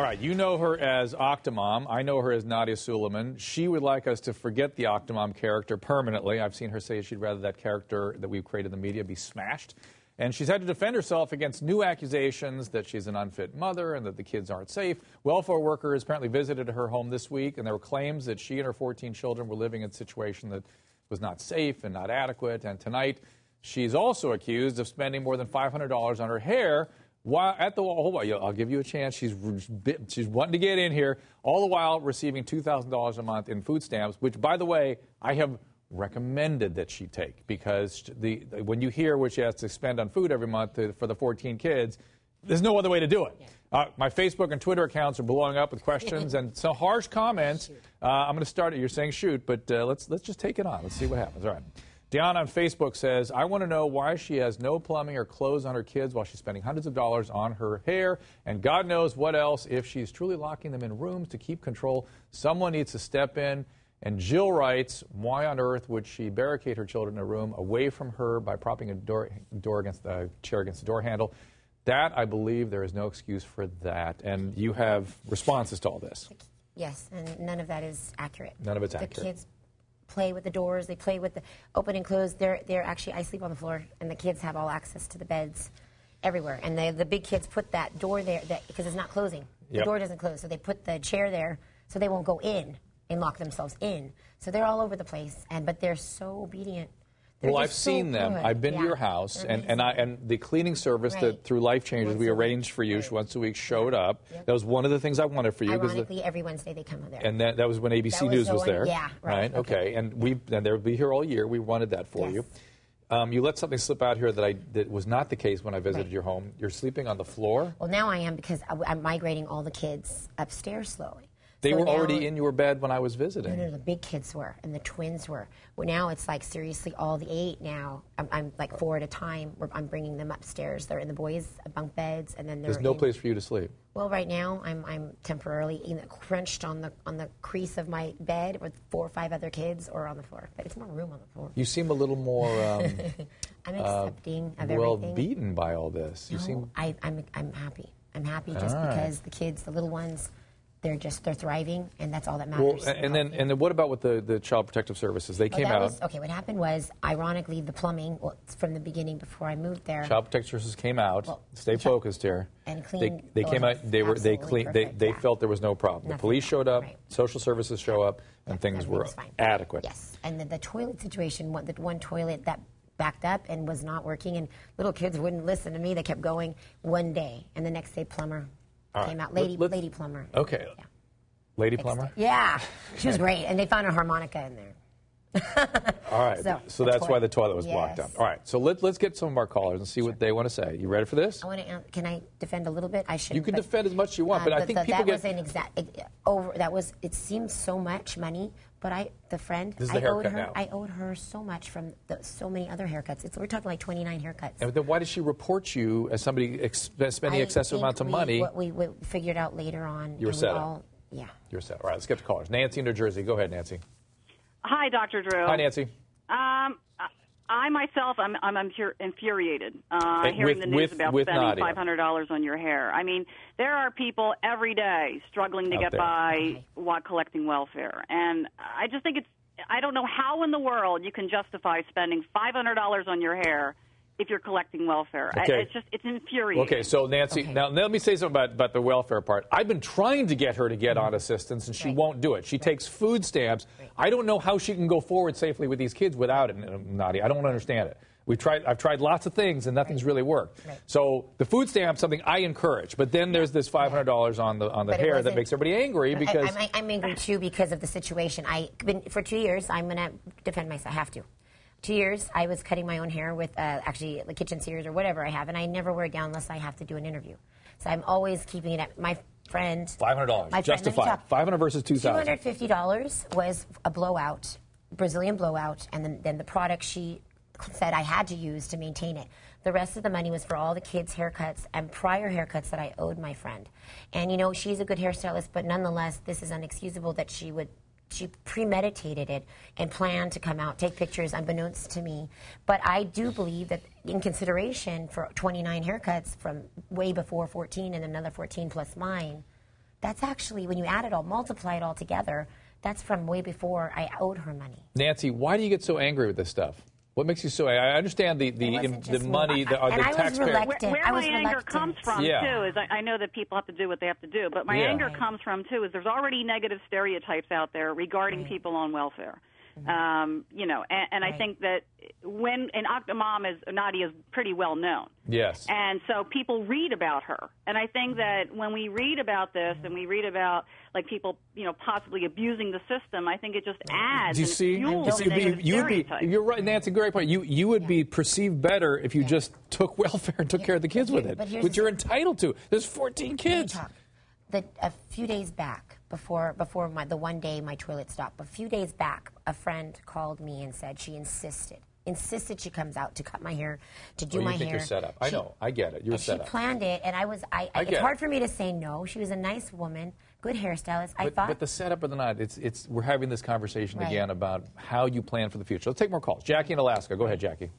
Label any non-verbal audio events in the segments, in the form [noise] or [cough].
All right, you know her as Octomom. I know her as Nadya Suleman. She would like us to forget the Octomom character permanently. I've seen her say she'd rather that character that we've created in the media be smashed. And she's had to defend herself against new accusations that she's an unfit mother and that the kids aren't safe. Welfare workers apparently visited her home this week, and there were claims that she and her 14 children were living in a situation that was not safe and not adequate. And tonight, she's also accused of spending more than $500 on her hair. While at the hold on, I'll give you a chance. She's she's wanting to get in here, all the while receiving two thousand dollars a month in food stamps. Which, by the way, I have recommended that she take because the when you hear what she has to spend on food every month to, for the 14 kids, there's no other way to do it. Uh, my Facebook and Twitter accounts are blowing up with questions [laughs] and some harsh comments. Uh, I'm going to start it. You're saying shoot, but uh, let's let's just take it on. Let's see what happens. All right. Dion on Facebook says, I want to know why she has no plumbing or clothes on her kids while she's spending hundreds of dollars on her hair, and God knows what else if she's truly locking them in rooms to keep control. Someone needs to step in. And Jill writes, why on earth would she barricade her children in a room away from her by propping a door, door against the chair against the door handle? That, I believe, there is no excuse for that. And you have responses to all this. Yes, and none of that is accurate. None of it's the accurate. The kids play with the doors. They play with the open and close. They're, they're actually, I sleep on the floor, and the kids have all access to the beds everywhere. And they, the big kids put that door there that, because it's not closing. Yep. The door doesn't close, so they put the chair there so they won't go in and lock themselves in. So they're all over the place, and but they're so obedient. They're well, I've just so seen them. good. I've been Yeah. to your house, They're and, and I and the cleaning service Right. that through Life Changes Once we arranged for you Right. once a week showed up. Yep. That was one of the things I wanted for you. 'cause the- Ironically, every Wednesday they come there. and that, that was when ABC That was News the was one- there. yeah, right, Okay. okay. And we and they'll be here all year. We wanted that for Yes. you. Um, you let something slip out here that I that was not the case when I visited Right. your home. You're sleeping on the floor. well, now I am because I, I'm migrating all the kids upstairs slowly. They So were already in your bed when I was visiting. No, no, the big kids were, and the twins were. Well, now it's like seriously, all the eight now. I'm, I'm like four at a time. I'm bringing them upstairs. They're in the boys' bunk beds, and then There's no in- place for you to sleep. Well, right now I'm I'm temporarily crunched on the on the crease of my bed with four or five other kids, or on the floor. But it's more room on the floor. You seem a little more um, [laughs] I'm accepting of well everything. beaten by all this. You No, seem I, I'm I'm happy. I'm happy just right. because the kids, the little ones, they're just they're thriving, and that's all that well. matters. And then and then what about with the, the Child Protective Services? They Oh, came out. was- okay, what happened was, ironically, the plumbing well, from the beginning before I moved there. Child Protective Services came out. Well, Stay Chi- focused here. and they, they oh, came out. They were they clean. They, perfect, they yeah. felt there was no problem. the police showed up. right. Social services show up, and things were adequate. Yes, and the, the toilet situation, one, the one toilet that backed up and was not working, and little kids wouldn't listen to me. They kept going one day, and the next day, plumber All came right, out. Lady, let- lady plumber. Okay. Yeah. Lady plumber. Yeah, [laughs] she was great, and they found a harmonica in there. [laughs] All right. So, So, the that's why the toilet was blocked up. All right. So let, let's get some of our callers and see what they want to say. You ready for this? I want to. Uh, can I defend a little bit? I should. You can defend as much as you want, uh, but I think people that get- was an exact it, over. That was. It seemed so much money, but I, the friend, This is I the owed her. now. I owed her so much from the, so many other haircuts. It's, we're talking like twenty nine haircuts. And then why did she report you as somebody ex- spending I excessive amounts of we- money? What we, we figured out later on. You were we set up. all- Yeah. You're set. All right. Let's get to callers. Nancy in New Jersey. Go ahead, Nancy. Hi, Dr. Drew. Hi, Nancy. Um, I- I myself, I'm, I'm infuri- infuriated uh, Hey, hearing with- the news with- about with spending Nadya. $500 on your hair. I mean, there are people every day struggling to Out get there. by while collecting welfare, and I just think it's. I don't know how in the world you can justify spending $500 on your hair if you're collecting welfare. I- it's just it's infuriating. Okay, so Nancy, Okay. now let me say something about, about the welfare part. I've been trying to get her to get on mm-hmm. assistance, and she Right. won't do it. She takes food stamps. I don't know how she can go forward safely with these kids without it, Nadya. I don't understand it. We've tried, I've tried lots of things, and nothing's really worked. Right. So the food stamp something I encourage, but then there's this $500 on the on the But hair that makes everybody angry I- because I, I'm angry too because of the situation. I been for two years. I'm gonna defend myself. I have to. Two years, I was cutting my own hair with uh, actually the kitchen shears or whatever I have, and I never wear it down unless I have to do an interview. So I'm always keeping it at my friend. $500 My friend, let me justified. 500 versus 2000 $250 was a blowout, Brazilian blowout, and then, then the product she said I had to use to maintain it. The rest of the money was for all the kids' haircuts and prior haircuts that I owed my friend. And you know, she's a good hairstylist, but nonetheless, this is unexcusable that she would. She premeditated it and planned to come out, take pictures unbeknownst to me. But I do believe that in consideration for 29 haircuts from way before 14 and another 14 plus mine, That's actually when you add it all, multiply it all together. That's from way before I owed her money. Nancy, why do you get so angry with this stuff? What makes you so? I understand the the, wasn't the money, the, uh, and the I was taxpayer. reluctant. Where, where I my was anger comes from Yeah. too is I, I know that people have to do what they have to do, but my Yeah. anger Right. comes from too is there's already negative stereotypes out there regarding people on welfare. Um, you know, and, and I Mm-hmm. Think that when an Octomom is Nadya is pretty well known. Yes. And so people read about her. And I think that when we read about this and we read about like people, you know, possibly abusing the system, I think it just adds Do you and it see? You see, be, you would be. You're right, Nancy. Great point. You you would be perceived better if you just took welfare and took care of the kids with it, but which you're thing. entitled to. There's 14 Let me kids. talk. The, a few days back, before before my, the one day my toilet stopped, a few days back, a friend called me and said she insisted, insisted she comes out to cut my hair, to do Oh, you my think hair. you're set up. I She- know. I get it. You're and set she up. planned it, and I was. I, I it's get hard it. for me to say no. She was a nice woman, good hairstylist. I But, thought. but the setup of the night, it's, it's, we're having this conversation Right. again about how you plan for the future. Let's take more calls. Jackie in Alaska. Go ahead, Jackie.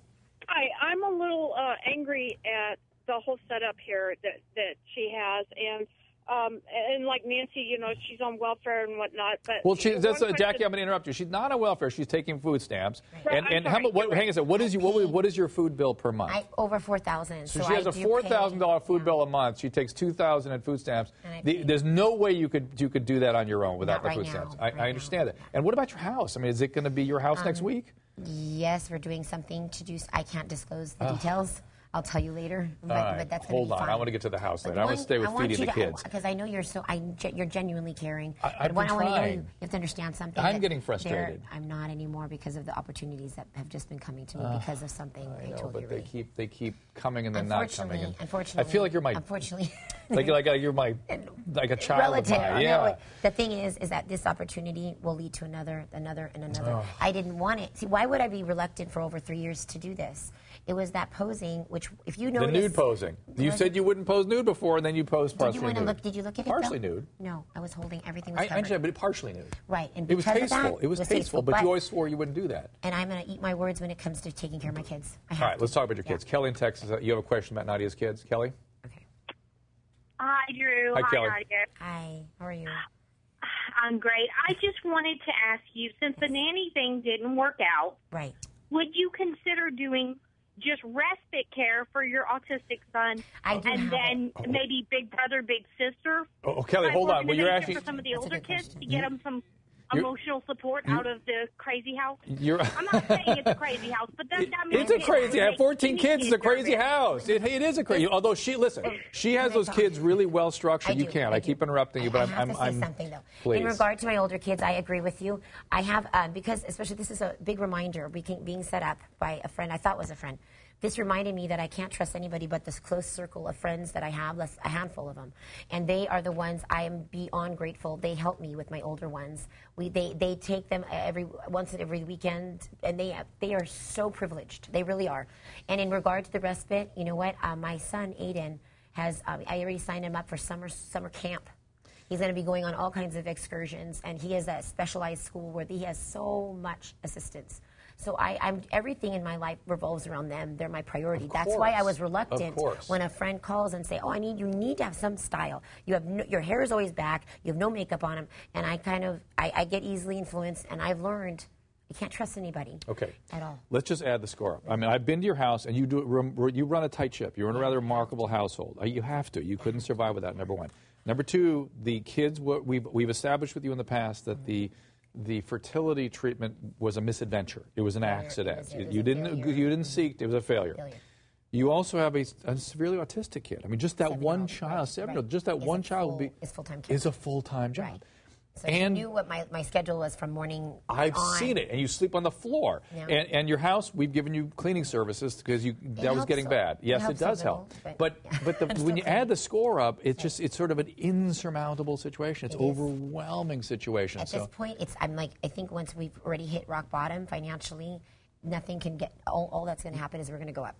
Hi, I'm a little uh, angry at the whole setup here that that she has, and um, and like Nancy, you know, she's on welfare and whatnot. But Well, she, that's, uh, Jackie, I'm going to interrupt you. She's not on welfare. She's taking food stamps. Right. And, I'm and how sorry. much, what, You're hang on a second. What is, your, what, what is your food bill per month? I over four thousand. So So, she has I a do four pay- thousand dollar food yeah. bill a month. She takes two thousand in food stamps. The- there's no way you could you could do that on your own without Not the right food now, stamps. I, right I now. Um, understand that. And what about your house? I mean, is it going to be your house next week? Yes, we're doing something to do. I can't disclose the details. I'll tell you later. But, right, but that's hold on. Fine. I want to get to the house But later. I want to stay with I feeding the kids. because I know you're so. I, you're genuinely caring. I- I've But been I want to know, trying. you, you have to understand something. I'm getting frustrated. I'm not anymore because of the opportunities that have just been coming to me because of something I, I know, told but you. they keep they keep coming and then not coming. And unfortunately, I feel like you're my unfortunately. [laughs] like like uh, you're my [laughs] like a child relative. Yeah. know. The thing is, is that this opportunity will lead to another, another, and another. I didn't want it. See, why would I be reluctant for over three years to do this? It was that posing, which, if you know. The nude posing. You Was said you wouldn't pose nude before, and then you posed Did partially you nude. look? Did you look at it? Partially though? nude. No, I was holding everything was I, I covered. understand, but partially nude. right, and It was tasteful. That, it was tasteful, but, you always swore you wouldn't do that. And I'm going to eat my words when it comes to taking care of my kids. I have All right, to. let's talk about your kids. Yeah. Kelly in Texas, uh, you have a question about Nadya's kids. Kelly? Okay. Hi, Drew. Hi, Kelly. Nadya. Hi. How are you? I'm great. I just wanted to ask you, since the nanny thing didn't work out, Right. would you consider doing just respite care for your autistic son, I and have then it. Oh. maybe big brother, big sister? Oh, oh, Kelly, hold on. Well, you're organization actually for some of the older kids question. to get them some You're- emotional support out of the crazy house. you're. I'm not saying it's a crazy house, but that, that [laughs] It's a crazy. I make 14 kids. It's a crazy house. It, it is a crazy. Although she, listen, she has those kids really well structured. You can't. I, do. keep interrupting you, but I I'm. have I'm, to say I'm something though. Please. In regard to my older kids, I agree with you. I have um, because especially this is a big reminder being set up by a friend I thought was a friend. This reminded me that I can't trust anybody but this close circle of friends that I have, less a handful of them, and they are the ones I am beyond grateful. They help me with my older ones. We they they take them every once every weekend, and they they are so privileged. They really are. And in regard to the respite, you know what? Uh, my son Aidan has um, I already signed him up for summer summer camp. He's going to be going on all kinds of excursions, and he is a specialized school where he has so much assistance. So I, I'm everything in my life revolves around them. They're my priority. That's why I was reluctant course. when a friend calls and say, "Oh, I need you need to have some style. You have no, your hair is always back. You have no makeup on them." And I kind of I, I get easily influenced, and I've learned I can't trust anybody. Okay. At all. Let's just add the score up. I mean, I've been to your house, and you do run- you run a tight ship. You're in a rather remarkable household. Uh, You have to. You couldn't survive without. Number one. Number two, the kids. What we've we've established with you in the past that the the fertility treatment was a misadventure. It was an accident. It was- it You- you didn't failure. you didn't seek. It was a failure. Failure. You also have a, a severely autistic kid. I mean, just that one Seven-year-old, child, right, seven, right. just that Is one child full- be is is a full time job. Right. So and he knew what my, my schedule was from morning. I've on. seen it, and you sleep on the floor. Yeah. And, and your house, we've given you cleaning services because you that was getting a- bad. Yes, it, a does little, help. but- But yeah. but the, [laughs] when you add the score up, it's just it's sort of an insurmountable situation. It's It overwhelming situation. At so this point, it's I'm like I think once we've already hit rock bottom financially, nothing can get. All, all that's going to happen is we're going to go up.